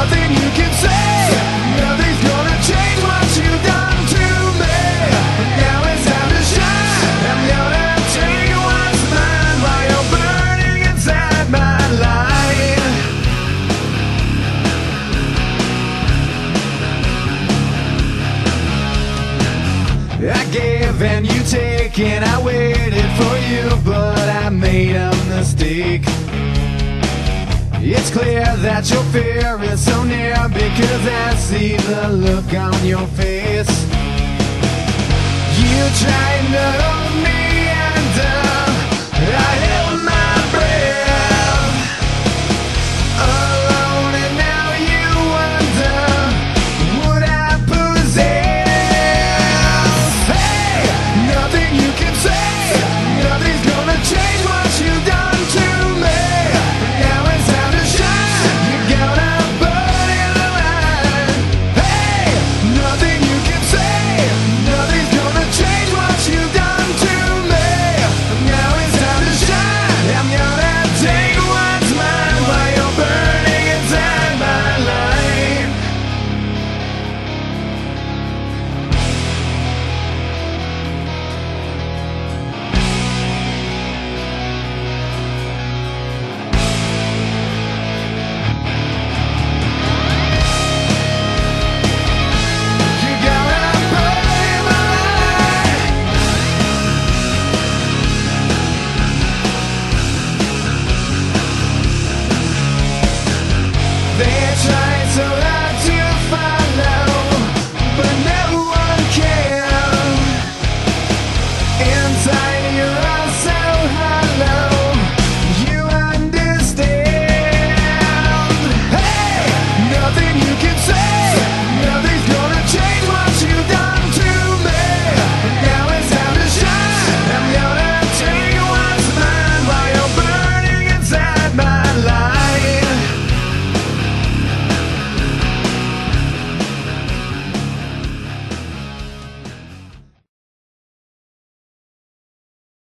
nothing you can say. Nothing's gonna change what you've done to me. Now it's time to shine. I to take what's mine While you're burning inside my light I gave and you take And I waited for you But I made a mistake. It's clear that your fear is so near because I see the look on your face. You try to me. so